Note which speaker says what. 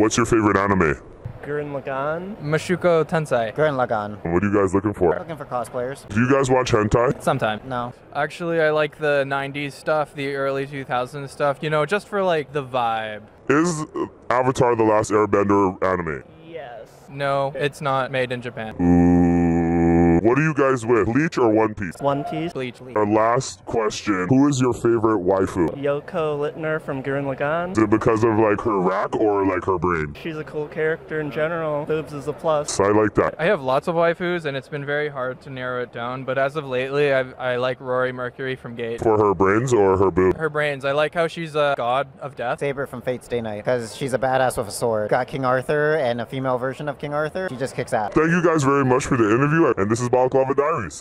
Speaker 1: What's your favorite anime?
Speaker 2: Gurren Lagann.
Speaker 3: Mushoku Tensei.
Speaker 4: Gurren Lagann.
Speaker 1: What are you guys looking for?
Speaker 4: Looking for cosplayers?
Speaker 1: Do you guys watch hentai?
Speaker 3: Sometime.
Speaker 4: No.
Speaker 3: Actually, I like the 90s stuff, the early 2000s stuff, you know, just for like the vibe.
Speaker 1: Is Avatar the Last Airbender anime?
Speaker 2: Yes.
Speaker 3: No, it's not made in Japan.
Speaker 1: Ooh. What are you guys with? Bleach or One Piece?
Speaker 2: One Piece.
Speaker 3: Bleach. Bleach.
Speaker 1: Our last question. Who is your favorite waifu?
Speaker 2: Yoko Littner from Gurren Lagann.
Speaker 1: Is it because of like her rack or like her brain?
Speaker 2: She's a cool character in general. Boobs is a plus.
Speaker 1: So I like that.
Speaker 3: I have lots of waifus, and it's been very hard to narrow it down. But as of lately, I, I like Rory Mercury from Gate.
Speaker 1: For her brains or her boob?
Speaker 3: Her brains. I like how she's a god of death.
Speaker 4: Saber from Fate Stay Night because she's a badass with a sword. Got King Arthur and a female version of King Arthur. She just kicks ass.
Speaker 1: Thank you guys very much for the interview, and this is Balaclava Diaries.